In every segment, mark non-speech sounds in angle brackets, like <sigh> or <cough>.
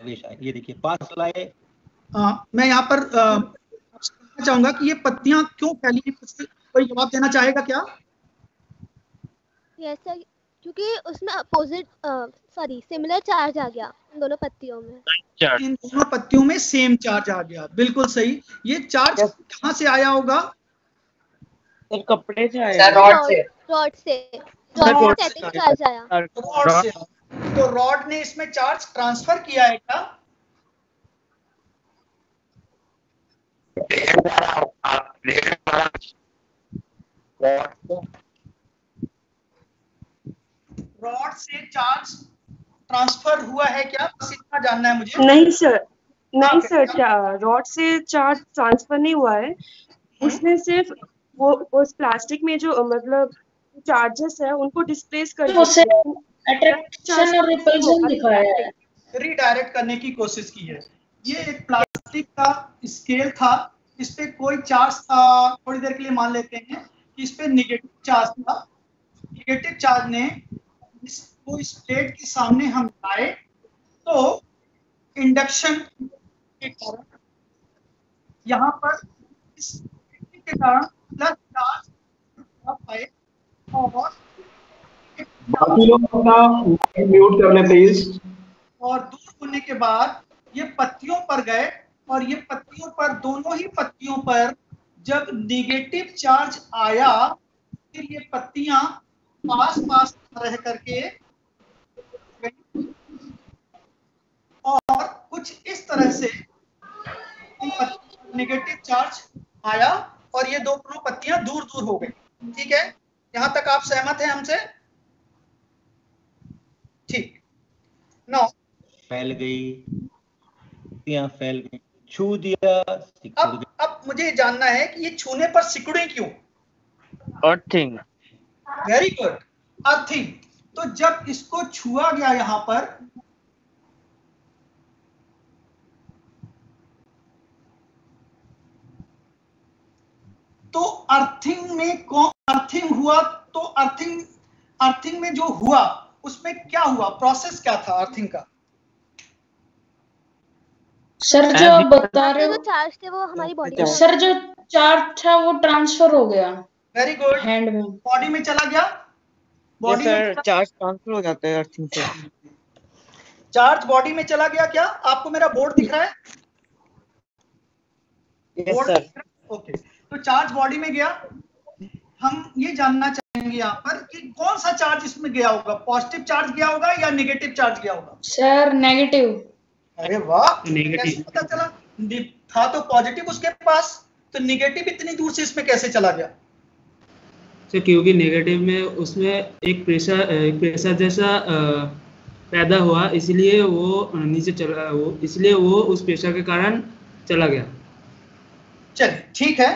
ये देखिए पास लाए आ, मैं यहाँ पर कहना चाहूँगा कि ये पत्तियाँ क्यों फैली कोई जवाब देना चाहेगा क्या? ऐसा क्योंकि उसमें अपोजिट सॉरी सिमिलर चार्ज आ गया इन दोनों पत्तियों में। इन दोनों पत्तियों में सेम चार्ज आ गया। बिल्कुल सही। ये चार्ज कहाँ से आया होगा? सर कपड़े से आया रॉड से। रॉड से। रॉड से चार्ज आया। रॉड से तो रॉड ने इसमें चार्ज ट्रांसफ़र किया है क्या? रॉड से चार्ज ट्रांसफ़र हुआ है क्या? बस इतना जानना है मुझे। नहीं सर नहीं सर रॉड से चार्ज ट्रांसफ़र नहीं हुआ है। हम्म। उसने सिर्फ़ वो उस प्लास्टिक में जो मतलब चार्जेस है उनको डिस्प्लेस कर अट्रैक्शन और रिपल्शन दिखाया है। रीडायरेक्ट करने की कोशिश की है। ये एक प्लास्टिक का स्केल था। इस पे कोई चार्ज था, थोड़ी देर के लिए मान लेते हैं कि इस पे निगेटिव चार्ज था। निगेटिव चार्ज ने इसको इस प्लेट के सामने हम लाए तो इंडक्शन के कारण, यहाँ पर इस के कारण प्लस चार्ज पाए और बाकी लोग अपना म्यूट कर ले प्लीज़ और दूर होने के बाद ये पत्तियों पर गए और ये पत्तियों पर, दोनों ही पत्तियों पर जब निगेटिव चार्ज आया, फिर ये पत्तियाँ पास पास रह करके और कुछ इस तरह से निगेटिव चार्ज आया और ये दोनों पत्तियाँ दूर दूर हो गई। ठीक है? यहाँ तक आप सहमत हैं हमसे? ठीक। नौ फैल गई। फैल गई। छू दिया अब अब मुझे जानना है कि ये छूने पर सिकुड़े क्यों? अर्थिंग वेरी गुड अर्थिंग तो जब इसको छुआ गया यहाँ पर तो अर्थिंग में कौन अर्थिंग हुआ तो अर्थिंग अर्थिंग में जो हुआ उसमें क्या हुआ? प्रोसेस क्या था अर्थिंग का? सर जो आप बता रहे हो चार्ज थे वो हमारी बॉडी सर जो चार्ज था वो ट्रांसफ़र हो गया। वेरी गुड हैंड में। बॉडी में चला गया? बॉडी सर चार्ज ट्रांसफ़र हो जाता है अर्थिंग से। चार्ज बॉडी में चला गया क्या? आपको मेरा बोर्ड दिख रहा है? यस सर ओके तो चार्ज बॉडी में गया? हम ये जानना चाहेंगे यहाँ पर कि कौन सा चार्ज इसमें गया होगा? पॉजिटिव चार्ज गया होगा या नेगेटिव चार्ज गया होगा? सर नेगेटिव अरे वाह! नेगेटिव पता चला? था तो पॉजिटिव उसके पास तो नेगेटिव इतनी दूर से इसमें कैसे चला गया? सर क्योंकि नेगेटिव में उसमें एक प्रेशर एक प्रेशर जैसा पैदा हुआ इसलिए वो नीचे चला वो इसलिए वो उस प्रेशर के कारण चला गया। चलिए ठीक है।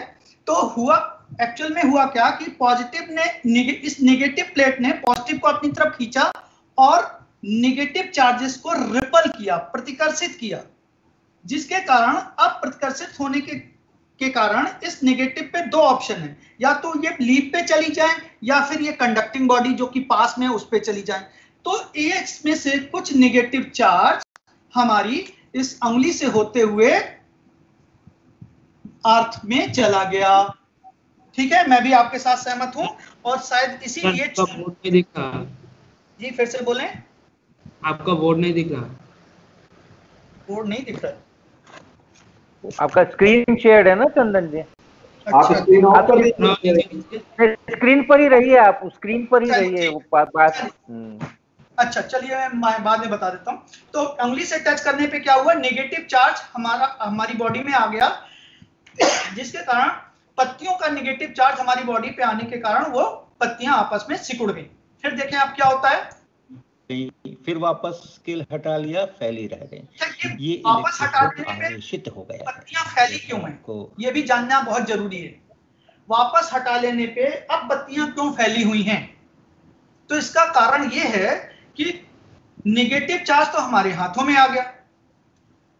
तो हुआ एक्चुअल में हुआ क्या कि पॉजिटिव ने इस नेगेटिव प्लेट ने पॉजिटिव को अपनी तरफ़ खींचा और नेगेटिव चार्जेस को रिपल किया, प्रतिकर्षित किया। जिसके कारण अब प्रतिकर्षित होने के के कारण इस नेगेटिव पे दो ऑप्शन है। या तो ये लीप पे चली जाए या फिर ये कंडक्टिंग बॉडी जो कि पास में उस पे चली जाए। तो एच में से कुछ नेगेटिव चार्ज हमारी इस उंगली से होते हुए अर्थ में चला गया। ठीक है? मैं भी आपके साथ सहमत हूँ और शायद इसीलिए बोर्ड नहीं दिख। रहा जी फिर से बोलें। आपका बोर्ड नहीं दिख। रहा बोर्ड नहीं दिख रहा। आपका स्क्रीन शेयर्ड है ना चंदन जी? अच्छा। स्क्रीन ऑफ़ स्क्रीन पर ही रहिए आप स्क्रीन पर ही रहिए वो बात। हम्म। अच्छा चलिए मैं बाद में बता देता हूँ। तो उंगली से टच करने पे क्या हुआ? नेगेटिव चार्ज हमारा हमारी बॉडी में आ गया जिसके कारण पत्तियों का निगेटिव चार्ज हमारी बॉडी पे आने के कारण वो पत्तियाँ आपस में सिकुड़ गई। फिर देखें अब क्या होता है? फिर वापस स्केल हटा लिया फैली रह गई। ये वापस हटा देने आवेशित हो गया पत्तियाँ फैली क्यों हैं? ये भी जानना बहुत ज़रूरी है। वापस हटा लेने पे अब पत्तियाँ क्यों फैली हुई हैं? तो इसका कारण ये है कि निगेटिव चार्ज तो हमारे हाथों में आ गया।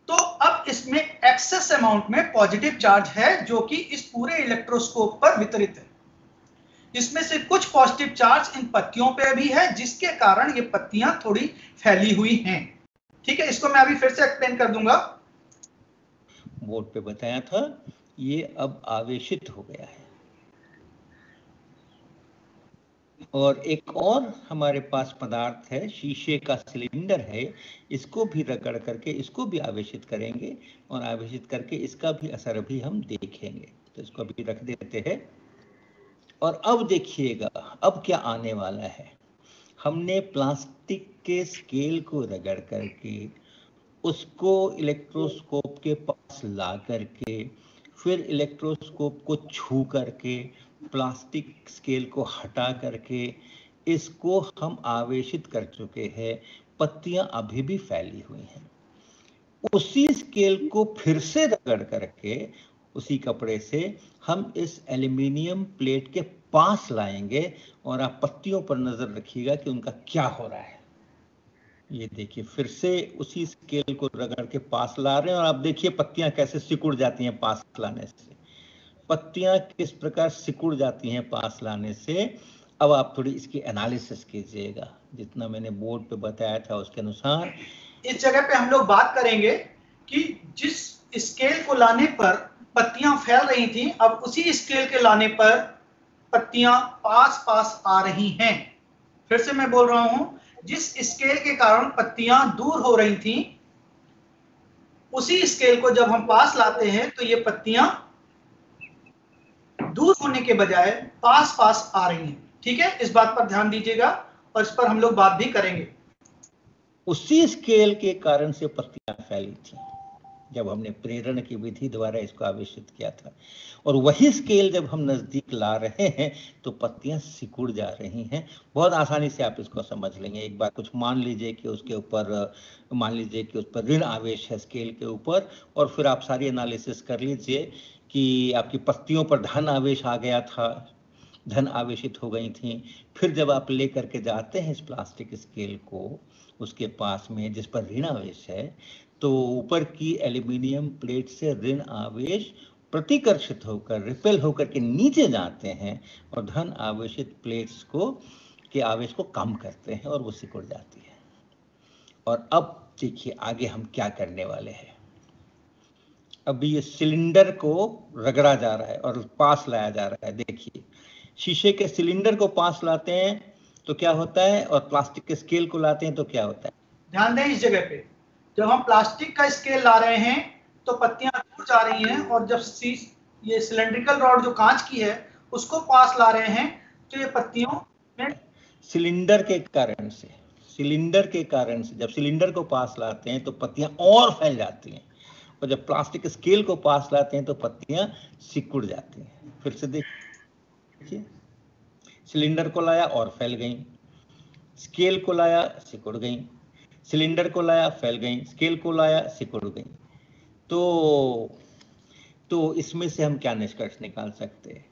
तो अब इसमें एक्सेस अमाउंट में पॉजिटिव चार्ज है, जो कि इस पूरे इलेक्ट्रोस्कोप पर वितरित है। इसमें से कुछ पॉजिटिव चार्ज इन पत्तियों पे भी है, जिसके कारण ये पत्तियाँ थोड़ी फैली हुई हैं। ठीक है, इसको मैं अभी फिर से एक्सप्लेन कर दूँगा। बोर्ड पे बताया था, ये अब आवेशित हो गया है। और एक और हमारे पास पदार्थ है, शीशे का सिलेंडर है, इसको भी रगड़ करके, इसको भी आवेशित करेंगे और आवेशित करके इसका भी असर भी हम देखेंगे। तो इसको अभी रख देते हैं। और अब देखिएगा, अब क्या आने वाला है। हमने प्लास्टिक के स्केल को रगड़ करके, उसको इलेक्ट्रोस्कोप के पास ला करके, फिर इलेक्ट्रोस्कोप को छू करके प्लास्टिक स्केल को हटा करके इसको हम आवेशित कर चुके हैं। पत्तियाँ अभी भी फैली हुई हैं। उसी स्केल को फिर से रगड़ करके, उसी कपड़े से हम इस एल्यूमिनियम प्लेट के पास लाएँगे और आप पत्तियों पर नज़र रखिएगा कि उनका क्या हो रहा है। ये देखिए, फिर से उसी स्केल को रगड़ के पास ला रहे हैं और आप देखिए पत्तियाँ कैसे सिकुड़ जाती हैं पास लाने से। पत्तियाँ किस प्रकार सिकुड़ जाती हैं पास लाने से, अब आप थोड़ी इसकी एनालिसिस कीजिएगा। जितना मैंने बोर्ड पे बताया था उसके अनुसार। इस जगह पे हम लोग बात करेंगे कि जिस स्केल को लाने पर पत्तियाँ फैल रही थी, अब उसी स्केल के लाने पर पत्तियाँ पास पास आ रही हैं। फिर से मैं बोल रहा हूँ, जिस स्केल के कारण पत्तियाँ दूर हो रही थी, उसी स्केल को जब हम पास लाते हैं तो ये पत्तियाँ दूर होने के बजाय पास पास आ रही हैं। ठीक है? इस बात पर ध्यान दीजिएगा और इस पर हम लोग बात भी करेंगे। उसी स्केल के कारण से पत्तियाँ फैली थी, जब हमने प्रेरण की विधि द्वारा इसको आवेशित किया था। और वही स्केल जब हम नज़दीक ला रहे हैं तो पत्तियाँ सिकुड़ जा रही हैं। बहुत आसानी से आप इसको समझ लेंगे। एक बार कुछ मान लीजिए कि उसके ऊपर, मान लीजिए कि उस पर ऋण आवेश है स्केल के ऊपर, और फिर आप सारी एनालिसिस कर लीजिए कि आपकी पत्तियों पर धन आवेश आ गया था, धन आवेशित हो गई थी। फिर जब आप ले करके जाते हैं इस प्लास्टिक स्केल को, उसके पास में जिस पर ऋण आवेश है तो ऊपर की एल्यूमिनियम प्लेट से ऋण आवेश प्रतिकर्षित होकर, रिपेल होकर के नीचे जाते हैं और धन आवेशित प्लेट्स को, के आवेश को कम करते हैं और वो सिकुड़ जाती है। और अब देखिए आगे हम क्या करने वाले हैं। अभी ये सिलेंडर को रगड़ा जा रहा है और पास लाया जा रहा है देखिए। शीशे के सिलेंडर को पास लाते हैं तो क्या होता है और प्लास्टिक के स्केल को लाते हैं तो क्या होता है? ध्यान दें इस जगह पे जब हम प्लास्टिक का स्केल ला रहे हैं तो पत्तियाँ दूर जा रही हैं और जब ये सिलेंड्रिकल रॉड जो कांच की है उसको पास ला रहे हैं तो ये पत्तियों में सिलेंडर के कारण से सिलेंडर के कारण से जब सिलेंडर को पास लाते हैं तो पत्तियाँ और फैल जाती हैं। और जब प्लास्टिक स्केल को पास लाते हैं तो पत्तियाँ सिकुड़ जाती हैं। फिर से देखिए। सिलेंडर को लाया और फैल गई। स्केल को लाया, सिकुड़ गई। सिलेंडर को लाया, फैल गई। स्केल को लाया, सिकुड़ गई। तो तो इसमें से हम क्या निष्कर्ष निकाल सकते हैं?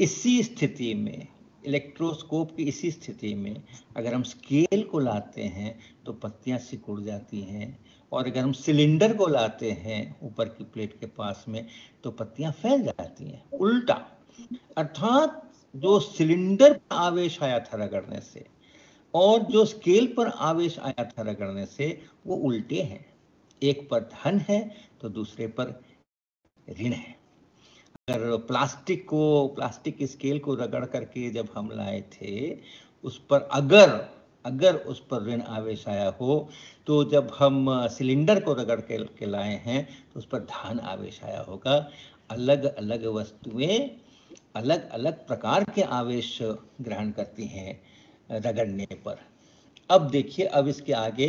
इसी स्थिति में, इलेक्ट्रोस्कोप की इसी स्थिति में अगर हम स्केल को लाते हैं तो पत्तियाँ सिकुड़ जाती हैं। और अगर हम सिलेंडर को लाते हैं ऊपर की प्लेट के पास में तो पत्तियाँ फैल जाती हैं, उल्टा। अर्थात जो सिलेंडर पर आवेश आया था रगड़ने से और जो स्केल पर आवेश आया था रगड़ने से, वो उल्टे हैं। एक पर धन है तो दूसरे पर ऋण है। अगर प्लास्टिक को, प्लास्टिक स्केल को रगड़ करके जब हम लाए थे, उस पर अगर अगर उस पर ऋण आवेश आया हो तो जब हम सिलेंडर को रगड़ के, के लाए हैं तो उस पर धन आवेश आया होगा। अलग अलग वस्तुएँ अलग अलग प्रकार के आवेश ग्रहण करती हैं रगड़ने पर। अब देखिए अब इसके आगे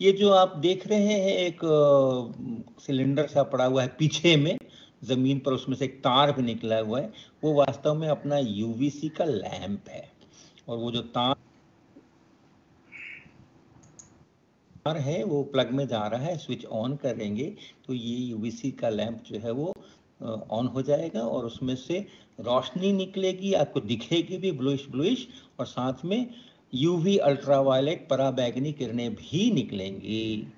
ये जो आप देख रहे हैं एक सिलेंडर सा पड़ा हुआ है पीछे में ज़मीन पर उसमें से एक तार भी निकला हुआ है वो वास्तव में अपना यूवीसी का लैंप है। और वो जो तार तार है, वो प्लग में जा रहा है स्विच ऑन करेंगे तो ये यूवीसी का लैंप जो है वो ऑन हो जाएगा और उसमें से रोशनी निकलेगी, आपको दिखेगी भी ब्लूइश ब्लूइश और साथ में यूवी अल्ट्रावायलेट पराबैगनी किरणें भी निकलेंगी।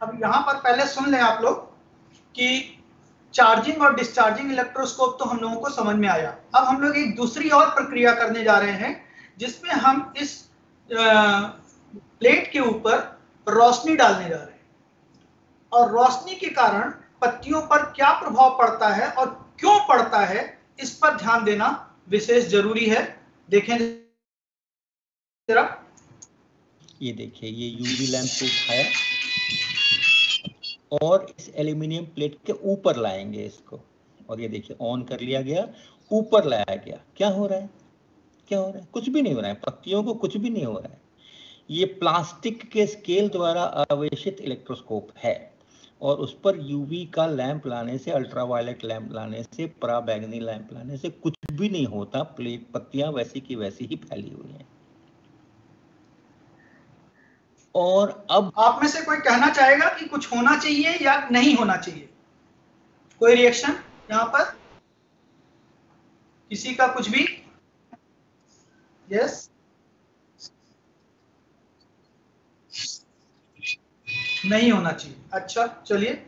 अब यहाँ पर पहले सुन लें आप लोग कि चार्जिंग और डिस्चार्जिंग इलेक्ट्रोस्कोप तो हम लोगों को समझ में आया। अब हम लोग एक दूसरी और प्रक्रिया करने जा रहे हैं, जिसमें हम इस प्लेट के ऊपर रोशनी डालने जा रहे हैं। और रोशनी के कारण पत्तियों पर क्या प्रभाव पड़ता है और क्यों पड़ता है, इस पर ध्यान देना विशेष ज़रूरी है। देखें जरा। ये देखिए, ये यूवी लैंप को उठाया और इस एल्यूमिनियम प्लेट के ऊपर लाएँगे इसको। और ये देखिए ऑन कर लिया गया, ऊपर लाया गया। क्या हो रहा है? क्या हो रहा है? कुछ भी नहीं हो रहा है। पत्तियों को कुछ भी नहीं हो रहा है। ये प्लास्टिक के स्केल द्वारा आवेशित इलेक्ट्रोस्कोप है और उस पर यूवी का लैंप लाने से, अल्ट्रावायलेट लैंप लाने से, पराबैगनी लैंप लाने से कुछ भी नहीं होता। प्लेट पत्तियाँ वैसी की वैसी ही फैली हुई हैं। और अब आप में से कोई कहना चाहेगा कि कुछ होना चाहिए या नहीं होना चाहिए? कोई रिएक्शन यहाँ पर? किसी का कुछ भी? यस नहीं होना चाहिए। अच्छा चलिए।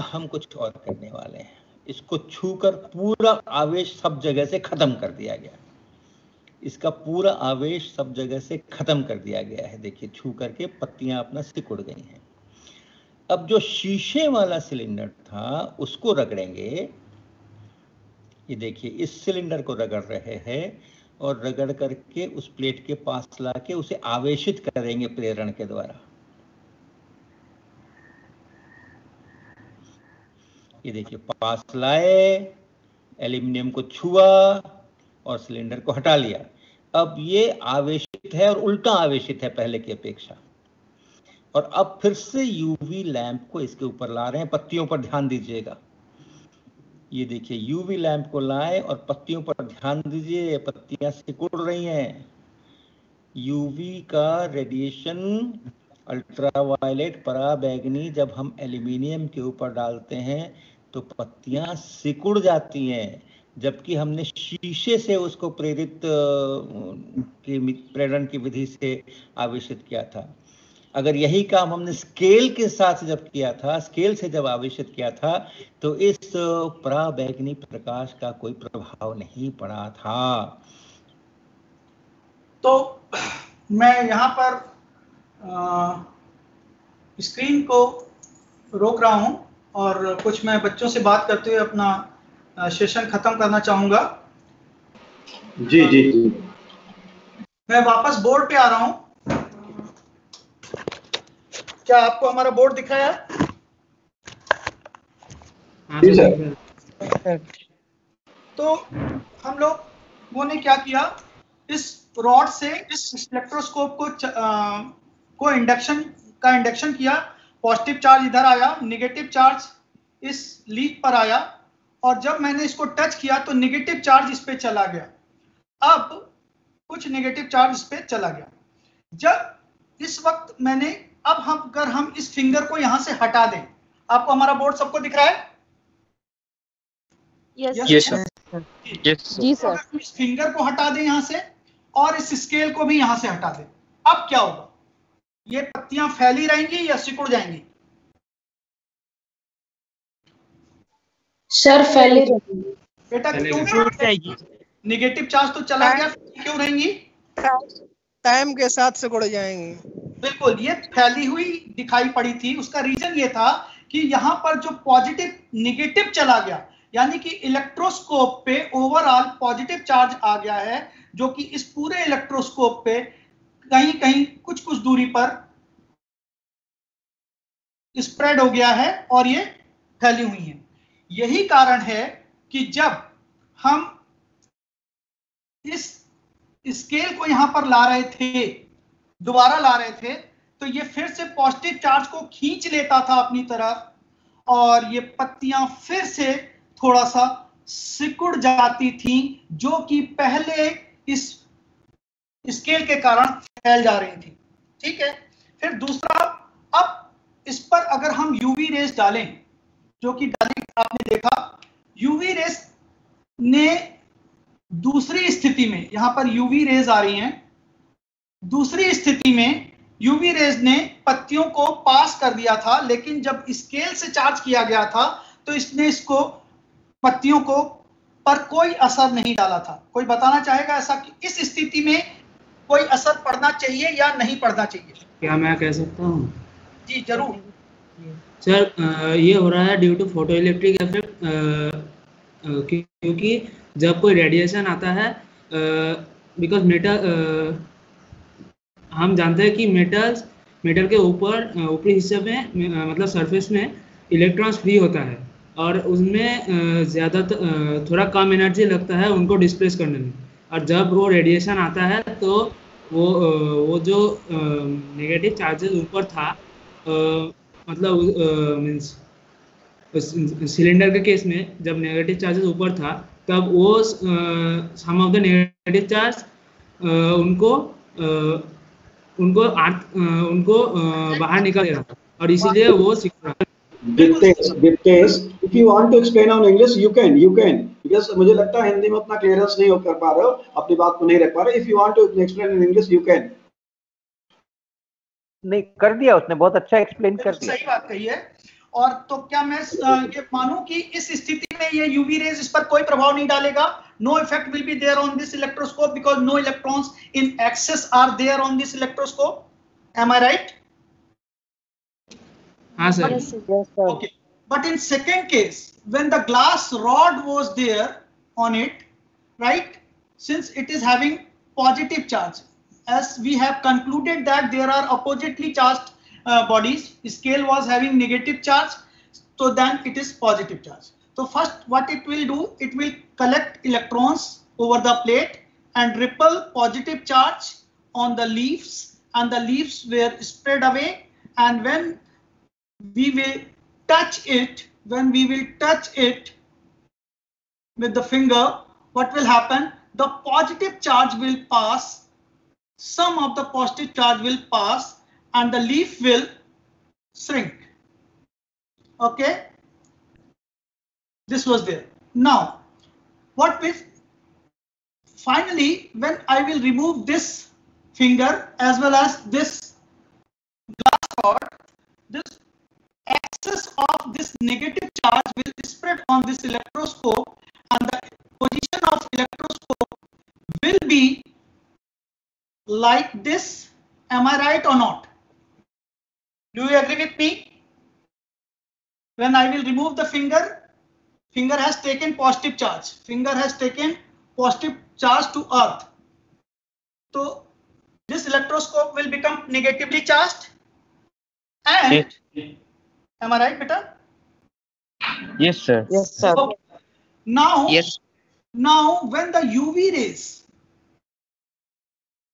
हम कुछ और करने वाले हैं। इसको छूकर पूरा आवेश सब जगह से खत्म कर दिया गया। इसका पूरा आवेश सब जगह से खत्म कर दिया गया है। देखिए, छू करके पत्तियाँ अपना सिकुड़ गई हैं। अब जो शीशे वाला सिलेंडर था, उसको रगड़ेंगे। ये देखिए, इस सिलेंडर को रगड़ रहे हैं और रगड़ करके उस प्लेट के पास लाके उसे आवेशित करेंगे प्रेरण के द्वारा। ये देखिए, पास लाए, एल्यूमिनियम को छुआ और सिलेंडर को हटा लिया। अब ये आवेशित है और उल्टा आवेशित है पहले की अपेक्षा। और अब फिर से यूवी लैंप को इसके ऊपर ला रहे हैं। पत्तियों पर ध्यान दीजिएगा। ये देखिए यूवी लैंप को लाए और पत्तियों पर ध्यान दीजिए। पत्तियाँ सिकुड़ रही हैं। यूवी का रेडिएशन अल्ट्रावायलेट पराबैगनी जब हम एल्यूमिनियम के ऊपर डालते हैं तो पत्तियाँ सिकुड़ जाती हैं जबकि हमने शीशे से उसको प्रेरित प्रेरण की विधि से आवेशित किया था। अगर यही काम हमने स्केल के साथ जब किया था स्केल से जब आवेशित किया था तो इस पराबैगनी प्रकाश का कोई प्रभाव नहीं पड़ा था। तो मैं यहाँ पर आ, स्क्रीन को रोक रहा हूँ। और कुछ मैं बच्चों से बात करते हुए अपना सेशन खत्म करना चाहूँगा। जी जी जी। मैं वापस बोर्ड पे आ रहा हूँ। क्या आपको हमारा बोर्ड दिख रहा है जी सर। तो हम लोगों ने क्या किया? इस रॉड से इस इलेक्ट्रोस्कोप को आ, को इंडक्शन का इंडक्शन किया। पॉजिटिव चार्ज इधर आया निगेटिव चार्ज इस लीक पर आया और जब मैंने इसको टच किया तो निगेटिव चार्ज इस पे चला गया। अब कुछ निगेटिव चार्ज इस पे चला गया। जब इस वक्त मैंने अब हम अगर हम इस फिंगर को यहाँ से हटा दें आपको हमारा बोर्ड सबको दिख रहा है? Yes yes sir ji sir इस फिंगर को हटा दें यहाँ से और इस स्केल को भी यहाँ से हटा दें अब क्या होगा? ये पत्तियाँ फैली रहेंगी या सिकुड़ जाएँगी? सर फैली रहेगी। बेटा क्यों जाएगी? निगेटिव चार्ज तो चला गया क्यों रहेंगी? टाइम के साथ सिकुड़ जाएँगी। बिल्कुल ये फैली हुई दिखाई पड़ी थी। उसका रीजन ये था कि यहाँ पर जो पॉजिटिव निगेटिव चला गया यानी कि इलेक्ट्रोस्कोप पे ओवरऑल पॉजिटिव चार्ज आ गया है जो कि इस पूरे इलेक्ट्रोस्कोप पे कहीं कहीं कुछ कुछ दूरी पर स्प्रेड हो गया है और ये फैली हुई है। यही कारण है कि जब हम इस स्केल को यहाँ पर ला रहे थे, दोबारा ला रहे थे तो ये फिर से पॉजिटिव चार्ज को खींच लेता था अपनी तरफ़ और ये पत्तियाँ फिर से थोड़ा सा सिकुड़ जाती थी, जो कि पहले इस स्केल के कारण फैल जा रही थी। ठीक है? फिर दूसरा, अब इस पर अगर हम यूवी रेस डालें, जो कि डाली, आपने देखा यूवी रेस ने दूसरी स्थिति में, यहाँ पर यूवी रेज आ रही हैं, दूसरी स्थिति में यूवी रेज ने पत्तियों को पास कर दिया था, लेकिन जब स्केल से चार्ज किया गया था तो इसने इसको पत्तियों को पर कोई असर नहीं डाला था। कोई बताना चाहेगा ऐसा कि इस स्थिति में कोई असर पड़ना चाहिए या नहीं पड़ना चाहिए? क्या मैं कह सकता हूँ? जी ज़रूर। सर ये हो रहा है due to photo electric effect क्योंकि जब कोई रेडिएशन आता है बिकॉज़ मेटल हम जानते हैं कि मेटल्स मेटल के ऊपर ऊपरी हिस्से में मतलब सरफेस में इलेक्ट्रॉन्स फ्री होता है और उसमें ज़्यादा थोड़ा कम एनर्जी लगता है उनको डिस्प्लेस करने में। और जब वो रेडिएशन आता है तो वो वो जो नेगेटिव चार्जेस ऊपर था मतलब मीन्स सिलेंडर के केस में जब नेगेटिव चार्जेस ऊपर था, तब वो sum of the negative charge उनको उनको उनको बाहर निकल गया और इसीलिए वो सीख Dictates, dictates. If you want to explain on English, you can, you can. मुझे लगता है हिंदी में उतना क्लियरेंस नहीं हो कर पा रहे हो अपनी बात को नहीं रख पा रहे if you want to explain in English you can नहीं कर दिया उसने बहुत अच्छा एक्सप्लेन कर दिया। सही बात कही है। और तो क्या मैं ये मानूं कि इस स्थिति में ये यूवी रेज इस पर कोई प्रभाव नहीं डालेगा। No effect will be there on this electroscope because no electrons in excess are there on this electroscope am I right Yes, sir. Yes, sir. Okay. But in second case, when the glass rod was there on it, right? Since it is having positive charge, as we have concluded that there are oppositely charged uh, bodies, scale was having negative charge, so then it is positive charge. So first what it will do, it will collect electrons over the plate and repel positive charge on the leaves and the leaves were spread away and when we will touch it when we will touch it with the finger what will happen? The positive charge will pass some of the positive charge will pass and the leaf will shrink. Okay? This was there. Now what with finally when i will remove this finger as well as this glass rod this excess of this negative charge will spread on this electroscope and the position of electroscope will be like this am i right or not do you agree with me when i will remove the finger finger has taken positive charge finger has taken positive charge to earth so this electroscope will become negatively charged and Am I right, Peter? Yes, sir. Yes, sir. Okay. Now, yes. now when the UV rays,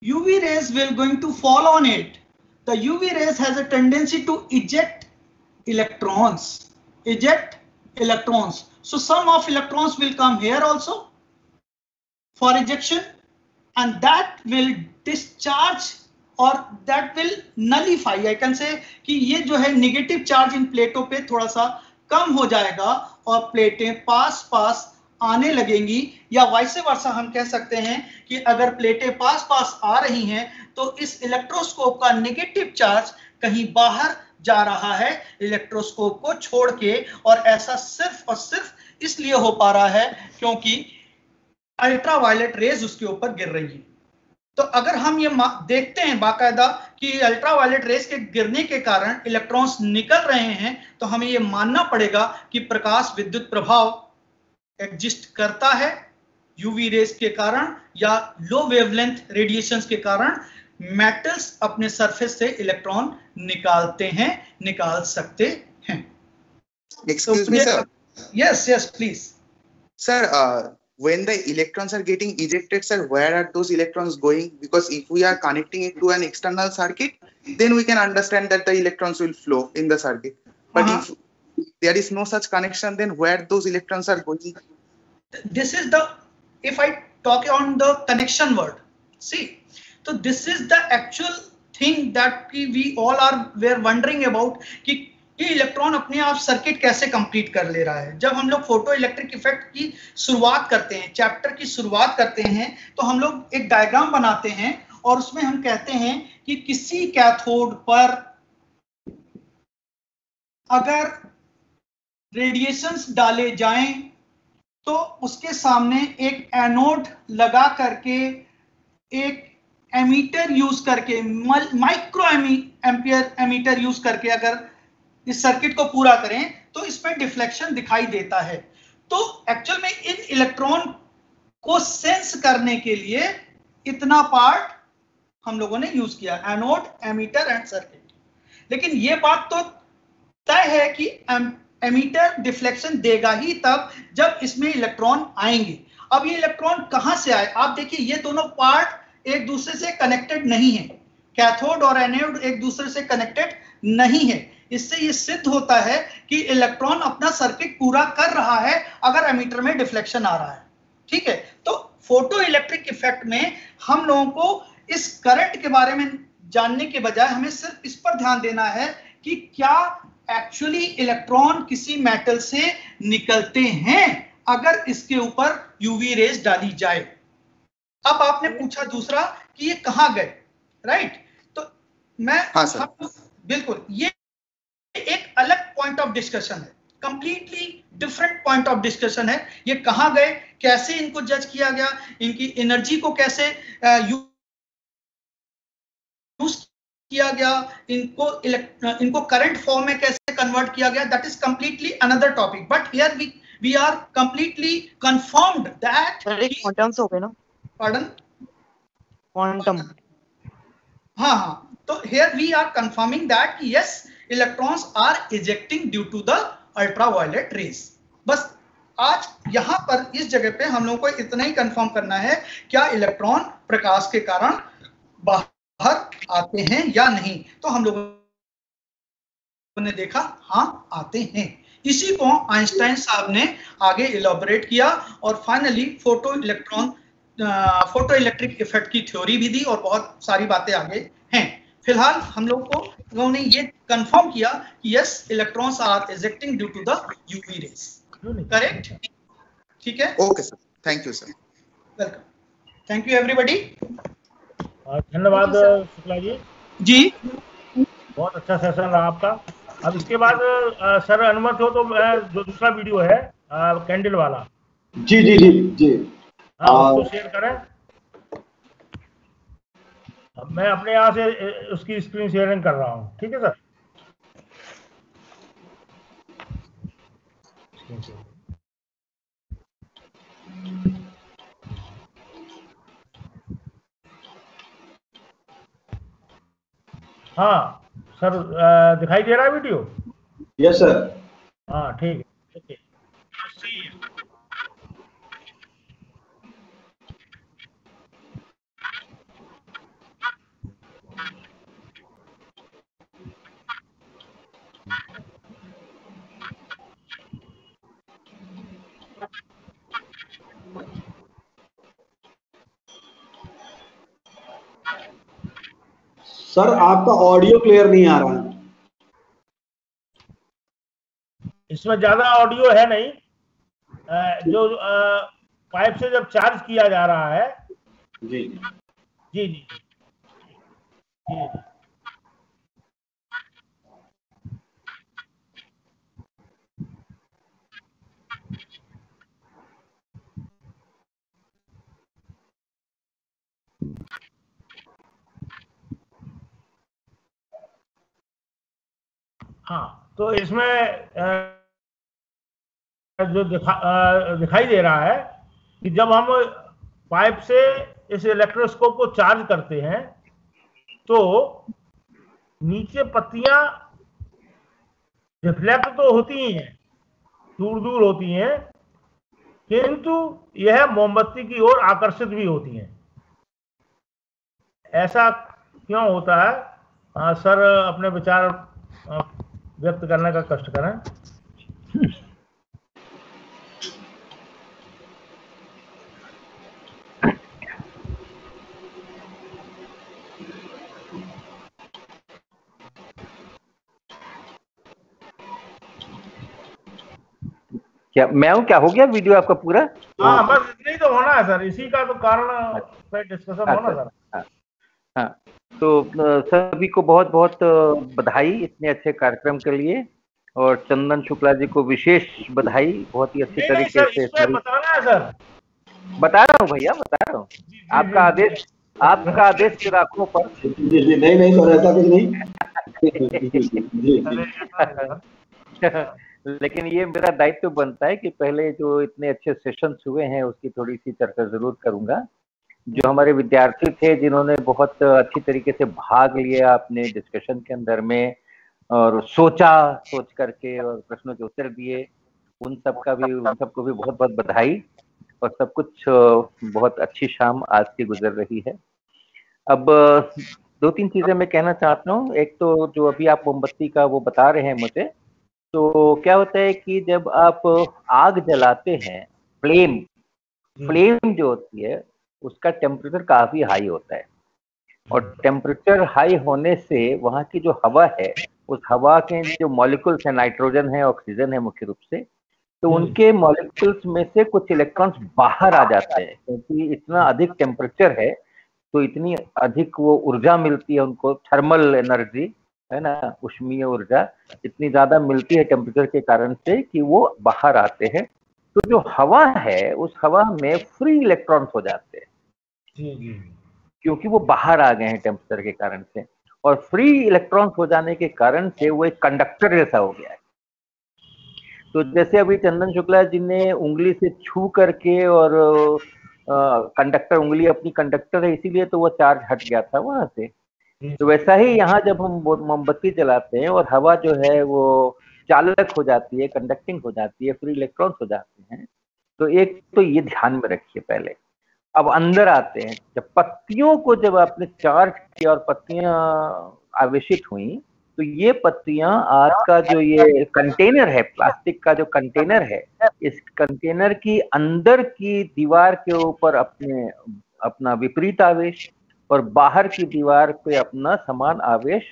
UV rays will going to fall on it. The UV rays has a tendency to eject electrons, eject electrons. So some of electrons will come here also for ejection and that will discharge और that will nullify I can say कि ये जो है negative charge in प्लेटों पे थोड़ा सा कम हो जाएगा और प्लेटें पास पास आने लगेंगी या वैसे वर्षा हम कह सकते हैं कि अगर प्लेटें पास पास आ रही हैं तो इस इलेक्ट्रोस्कोप का निगेटिव चार्ज कहीं बाहर जा रहा है इलेक्ट्रोस्कोप को छोड़ के और ऐसा सिर्फ़ और सिर्फ़ इसलिए हो पा रहा है क्योंकि अल्ट्रावायलेट रेज उसके ऊपर गिर रही है। तो अगर हम ये देखते हैं बाकायदा कि अल्ट्रावायलेट रेस के गिरने के कारण इलेक्ट्रॉन्स निकल रहे हैं तो हमें ये मानना पड़ेगा कि प्रकाश विद्युत प्रभाव एग्जिस्ट करता है यूवी रेस के कारण या लो वेवलेंथ रेडिएशंस के कारण मेटल्स अपने सरफेस से इलेक्ट्रॉन निकालते हैं निकाल सकते हैं. Yes yes please uh, when the electrons are getting ejected, sir, where are those electrons going? Because if we are connecting it to an external circuit, then we can understand that the electrons will flow in the circuit. But Uh-huh. if there is no such connection, then where those electrons are going? this is the if i talk on the connection word see so this is the actual thing that we, all are were wondering about कि ये electron अपने आप circuit कैसे complete कर ले रहा है? जब हम लोग फ़ोटो इलेक्ट्रिक इफ़ेक्ट की शुरुआत करते हैं चैप्टर की शुरुआत करते हैं तो हम लोग एक डायग्राम बनाते हैं और उसमें हम कहते हैं कि किसी कैथोड पर अगर रेडिएशंस डाले जाएँ तो उसके सामने एक एनोड लगा करके एक एमीटर यूज़ करके micro Amy ampere ammeter use करके अगर इस सर्किट को पूरा करें तो इसमें डिफ्लेक्शन दिखाई देता है। तो एक्चुअल में इन इलेक्ट्रॉन को सेंस करने के लिए इतना पार्ट हम लोगों ने यूज़ किया एनोड एमीटर एंड सर्किट लेकिन ये बात तो तय है कि एमीटर डिफ्लेक्शन देगा ही तब जब इसमें इलेक्ट्रॉन आएँगे। अब ये इलेक्ट्रॉन कहाँ से आए? आप देखिए, ये दोनों पार्ट एक दूसरे से कनेक्टेड नहीं है। कैथोड और एनोड एक दूसरे से कनेक्टेड नहीं है। इससे ये सिद्ध होता है कि इलेक्ट्रॉन अपना सर्किट पूरा कर रहा है अगर एमीटर में डिफ्लेक्शन आ रहा है। ठीक है? तो फ़ोटो इलेक्ट्रिक इफ़ेक्ट में हम लोगों को इस करंट के बारे में जानने के बजाय हमें सिर्फ़ इस पर ध्यान देना है कि क्या एक्चुअली इलेक्ट्रॉन किसी मेटल से निकलते हैं अगर इसके ऊपर यूवी रेज डाली जाए। अब आपने पूछा दूसरा कि ये कहाँ गए? राइट तो मैं हाँ सर। बिल्कुल ये एक अलग पॉइंट ऑफ़ डिस्कशन है। Completely different point of discussion है। ये कहाँ गए? कैसे इनको जज किया गया? इनकी एनर्जी को कैसे यूज़ किया गया? इनको elect- इनको करंट फॉर्म में कैसे कन्वर्ट किया गया? That is completely another topic but here we we are completely confirmed that sir एक क्वांटम हो गए ना? पार्डन क्वांटम हाँ हाँ। तो here we are confirming that yes electrons are ejecting due to the ultraviolet rays बस, आज यहाँ पर इस जगह पे हम लोगों को इतना ही कंफर्म करना है, क्या इलेक्ट्रॉन प्रकाश के कारण बाहर आते हैं या नहीं? तो हम लोगों ने देखा हाँ आते हैं। इसी को आइंस्टाइन साहब ने आगे इलाबोरेट किया और finally photo electron photo electric effect की थ्योरी भी दी और बहुत सारी बातें आगे हैं। फ़िलहाल हम लोग को लोगों ने ये कंफर्म किया कि yes electrons are ejecting due to the UV rays correct ठीक है? Okay sir thank you sir welcome thank you everybody धन्यवाद. शुक्ला जी। जी। बहुत अच्छा सेशन रहा आपका। अब इसके बाद सर अनुमत हो तो जो दूसरा वीडियो है कैंडल वाला। जी जी जी जी। हाँ उसको शेयर करें। मैं अपने यहाँ से उसकी स्क्रीन शेयरिंग कर रहा हूँ। ठीक है सर? हाँ सर दिखाई दे रहा है वीडियो? यस सर हाँ। ठीक है। सर आपका ऑडियो क्लियर नहीं आ रहा है। इसमें ज़्यादा ऑडियो है नहीं। जो पाइप से जब चार्ज किया जा रहा है। जी जी। जी जी। हाँ तो इसमें जो दिखा दिखाई दे रहा है कि जब हम पाइप से इस इलेक्ट्रोस्कोप को चार्ज करते हैं तो नीचे पत्तियाँ रिफ्लेक्ट तो होती ही हैं दूर दूर होती हैं किंतु यह मोमबत्ती की ओर आकर्षित भी होती हैं। ऐसा क्यों होता है? आ, सर अपने विचार व्यक्त करने का कष्ट करें। क्या मैं हूँ? क्या हो गया वीडियो आपका पूरा? हाँ बस इतना ही तो होना है सर। इसी का तो कारण डिस्कशन होना अच्छा, सर। हाँ, हाँ। तो सभी को बहुत बहुत बधाई इतने अच्छे कार्यक्रम के लिए और चंदन शुक्ला जी को विशेष बधाई बहुत ही अच्छी तरीके से बता रहा हूँ भैया बता रहा हूँ। आपका आदेश आपका आदेश की राखों पर जी जी नहीं नहीं सर ऐसा कुछ नहीं। जी जी जी। <laughs> लेकिन ये मेरा दायित्व तो बनता है कि पहले जो इतने अच्छे सेशंस हुए हैं उसकी थोड़ी सी चर्चा ज़रूर करूँगा। जो हमारे विद्यार्थी थे जिन्होंने बहुत अच्छी तरीके से भाग लिया अपने डिस्कशन के अंदर में और सोचा सोच करके और प्रश्नों के उत्तर दिए उन सब का भी उन सबको भी बहुत बहुत बधाई और सब कुछ बहुत अच्छी शाम आज की गुजर रही है। अब दो तीन चीज़ें मैं कहना चाहता हूँ। एक तो जो अभी आप मोमबत्ती का वो बता रहे हैं मुझे तो क्या होता है कि जब आप आग जलाते हैं फ्लेम फ्लेम जो होती है उसका टेम्परेचर काफ़ी हाई होता है। और टेम्परेचर हाई होने से वहाँ की जो हवा है उस हवा के जो मॉलिक्यूल्स है नाइट्रोजन है ऑक्सीजन है मुख्य रूप से तो उनके मॉलिक्यूल्स में से कुछ इलेक्ट्रॉन्स बाहर आ जाते हैं। क्योंकि तो इतना अधिक टेम्परेचर है तो इतनी अधिक वो ऊर्जा मिलती है उनको थर्मल एनर्जी है ना उष्मीय ऊर्जा इतनी ज़्यादा मिलती है टेम्परेचर के कारण से कि वो बाहर आते हैं। तो जो हवा है उस हवा में फ्री इलेक्ट्रॉन्स हो जाते हैं। जी जी क्योंकि वो बाहर आ गए हैं टेम्परेचर के कारण से। और फ्री इलेक्ट्रॉन्स हो जाने के कारण से वो एक कंडक्टर जैसा हो गया है। तो जैसे अभी चंदन शुक्ला जी ने उंगली से छू करके और कंडक्टर उंगली अपनी कंडक्टर है इसीलिए तो वो चार्ज हट गया था वहाँ से। तो वैसा ही यहाँ जब हम मोमबत्ती जलाते हैं और हवा जो है वो चालक हो जाती है कंडक्टिंग हो जाती है फ्री इलेक्ट्रॉन्स हो जाते हैं तो एक तो ये ध्यान में रखिए पहले। अब अंदर आते हैं। जब पत्तियों को जब आपने चार्ज किया और पत्तियाँ आवेशित हुई तो ये पत्तियाँ आज का जो ये कंटेनर है प्लास्टिक का जो कंटेनर है, इस कंटेनर की अंदर की दीवार के ऊपर अपने, अपना विपरीत आवेश और बाहर की दीवार पे अपना समान आवेश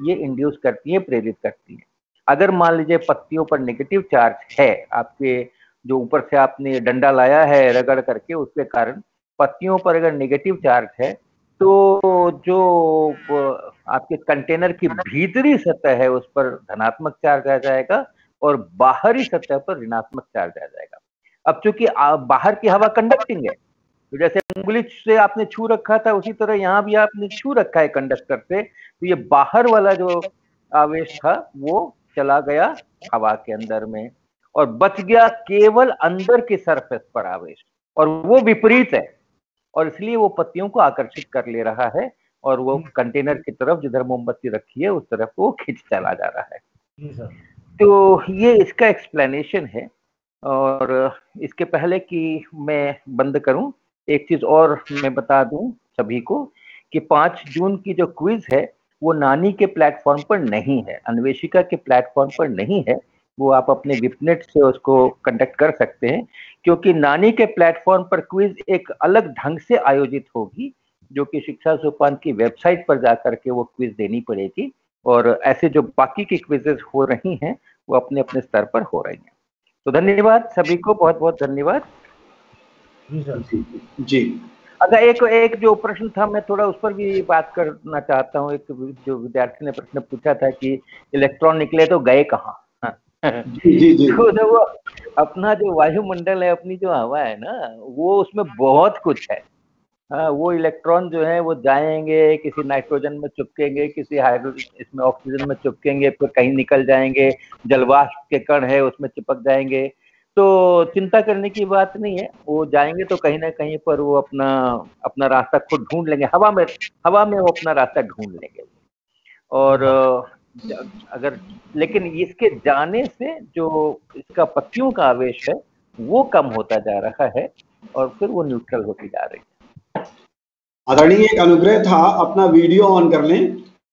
ये इंड्यूस करती है, प्रेरित करती है। अगर मान लीजिए पत्तियों पर नेगेटिव चार्ज है, आपके जो ऊपर से आपने डंडा लाया है, रगड़ करके, उसके कारण पत्तियों पर अगर नेगेटिव चार्ज है तो जो आपके कंटेनर की भीतरी सतह है, उस पर धनात्मक चार्ज आ जाएगा और बाहरी सतह पर ऋणात्मक चार्ज आ जाएगा। अब चूँकि बाहर की हवा कंडक्टिंग है तो जैसे उंगली से आपने छू रखा था, उसी तरह यहाँ भी आपने छू रखा है कंडक्टर से तो ये बाहर वाला जो आवेश था, वो चला गया हवा के अंदर में और बच गया केवल अंदर के सरफेस पर आवेश और वो विपरीत है। और इसलिए वो पत्तियों को आकर्षित कर ले रहा है और वो कंटेनर की तरफ़ जिधर मोमबत्ती रखी है उस तरफ़ वो खिंच चला जा रहा है। तो ये इसका एक्सप्लेनेशन है और इसके पहले कि मैं बंद करूँ एक चीज़ और मैं बता दूँ सभी को कि पाँच जून की जो क्विज है वो नानी के प्लेटफॉर्म पर नहीं है अन्वेषिका के प्लेटफॉर्म पर नहीं है। वो आप अपने विपनेट से उसको कंडक्ट कर सकते हैं क्योंकि नानी के प्लेटफॉर्म पर क्विज एक अलग ढंग से आयोजित होगी जो कि शिक्षा सोपान की वेबसाइट पर जाकर के वो क्विज देनी पड़ेगी और ऐसे जो बाकी की क्विजेस हो रही हैं वो अपने अपने स्तर पर हो रही हैं। तो धन्यवाद सभी को बहुत बहुत धन्यवाद। जी जी अच्छा एक एक जो प्रश्न था मैं थोड़ा उस पर भी बात करना चाहता हूँ एक जो विद्यार्थी ने प्रश्न पूछा था कि इलेक्ट्रॉन निकले तो गए कहाँ? <laughs> जी जी जी। तो <laughs> वो अपना जो वायुमंडल है, अपनी जो हवा है ना, वो उसमें बहुत कुछ है। हाँ वो इलेक्ट्रॉन जो है, वो जाएँगे, किसी नाइट्रोजन में चुपकेंगे, किसी हाइड्रोजन इसमें ऑक्सीजन में चुपकेंगे, फिर कहीं निकल जाएँगे, जलवाष्प के कण है, उसमें चिपक जाएँगे। तो चिंता करने की बात नहीं है, वो जाएँगे तो कहीं ना कहीं पर वो अपना अपना रास्ता खुद ढूंढ लेंगे, हवा में हवा में वो अपना रास्ता ढूंढ लेंगे। और अगर, लेकिन इसके जाने से जो इसका पत्तियों का आवेश है, वो कम होता जा रहा है और फिर वो न्यूट्रल होती जा रही है। आदरणीय एक अनुग्रह था, अपना वीडियो ऑन कर लें।